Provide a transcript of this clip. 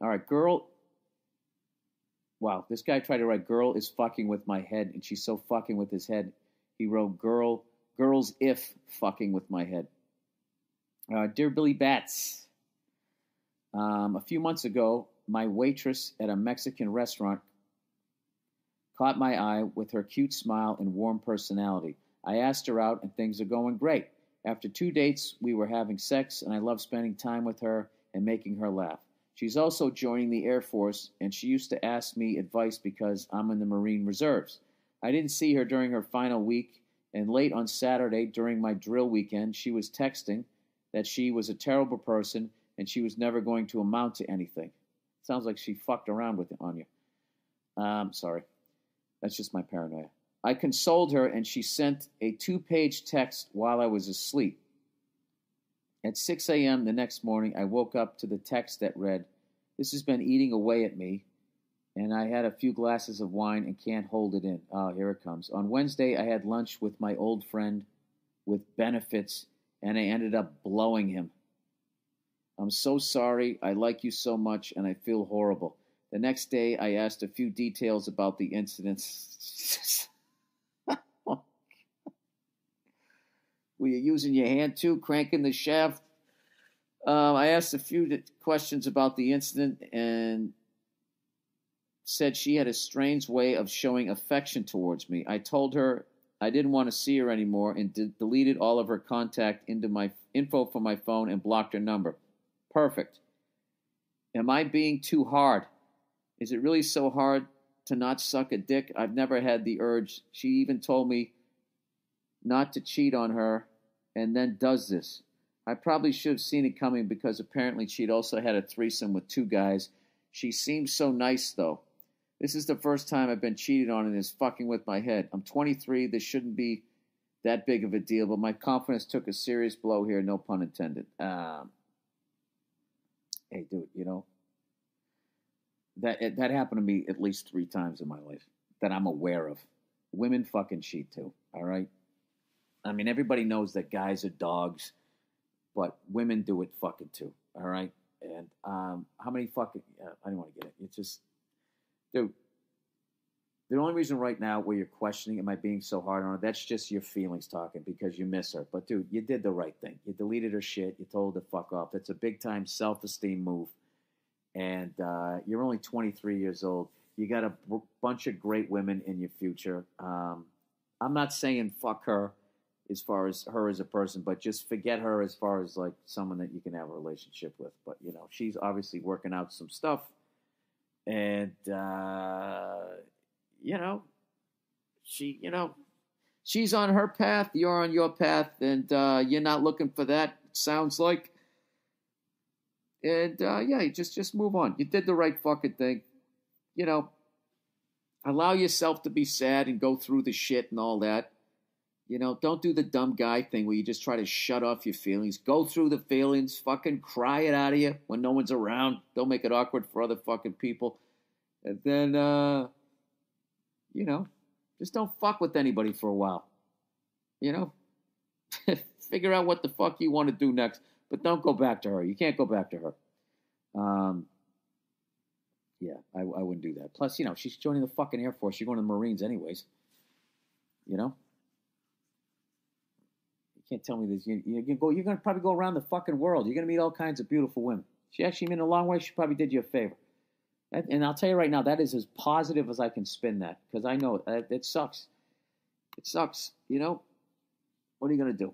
All right, girl. Wow, this guy tried to write "girl is fucking with my head," and she's so fucking with his head. He wrote "girl, girls if fucking with my head." Uh, dear Billy Bats, um, a few months ago, my waitress at a Mexican restaurant caught my eye with her cute smile and warm personality. I asked her out, and things are going great. After two dates, we were having sex, and I love spending time with her and making her laugh. She's also joining the Air Force, and she used to ask me advice because I'm in the Marine Reserves. I didn't see her during her final week, and late on Saturday during my drill weekend, she was texting that she was a terrible person and she was never going to amount to anything. Sounds like she fucked around with it on you. Um, sorry. That's just my paranoia. I consoled her and she sent a two page text while I was asleep. At 6 a.m. the next morning, I woke up to the text that read, This has been eating away at me, and I had a few glasses of wine and can't hold it in. Oh, here it comes. On Wednesday, I had lunch with my old friend with benefits, and I ended up blowing him. I'm so sorry. I like you so much, and I feel horrible. The next day, I asked a few details about the incidents. Were you using your hand too, cranking the shaft? Um, I asked a few questions about the incident and said she had a strange way of showing affection towards me. I told her I didn't want to see her anymore and de- deleted all of her contact into my info from my phone and blocked her number. Perfect. Am I being too hard? Is it really so hard to not suck a dick? I've never had the urge. She even told me not to cheat on her and then does this. I probably should have seen it coming because apparently she'd also had a threesome with two guys. She seems so nice, though. This is the first time I've been cheated on and it's fucking with my head. I'm 23. This shouldn't be that big of a deal, but my confidence took a serious blow here, no pun intended. Um, hey, dude, you know, that it, that happened to me at least three times in my life that I'm aware of. Women fucking cheat too. All right. I mean, everybody knows that guys are dogs, but women do it fucking too. All right. And um, how many fucking? Uh, I don't want to get it. It's just, dude. The only reason right now where you're questioning, am I being so hard on her? That's just your feelings talking because you miss her. But dude, you did the right thing. You deleted her shit. You told her to fuck off. That's a big time self esteem move and uh, you're only 23 years old. You got a b- bunch of great women in your future. Um, I'm not saying fuck her as far as her as a person, but just forget her as far as like someone that you can have a relationship with. But you know, she's obviously working out some stuff, and uh, you know, she, you know, she's on her path. You're on your path, and uh, you're not looking for that. Sounds like and uh, yeah, just just move on. You did the right fucking thing. You know, allow yourself to be sad and go through the shit and all that. You know, don't do the dumb guy thing where you just try to shut off your feelings. Go through the feelings, fucking cry it out of you when no one's around. Don't make it awkward for other fucking people. And then, uh, you know, just don't fuck with anybody for a while. You know, figure out what the fuck you want to do next. But don't go back to her. You can't go back to her. Um, yeah, I, I wouldn't do that. Plus, you know, she's joining the fucking Air Force. You're going to the Marines anyways. You know? Can't tell me this. You, you, you go, you're going to probably go around the fucking world. You're going to meet all kinds of beautiful women. She actually meant a long way. She probably did you a favor. And I'll tell you right now, that is as positive as I can spin that because I know it, it sucks. It sucks, you know? What are you going to do?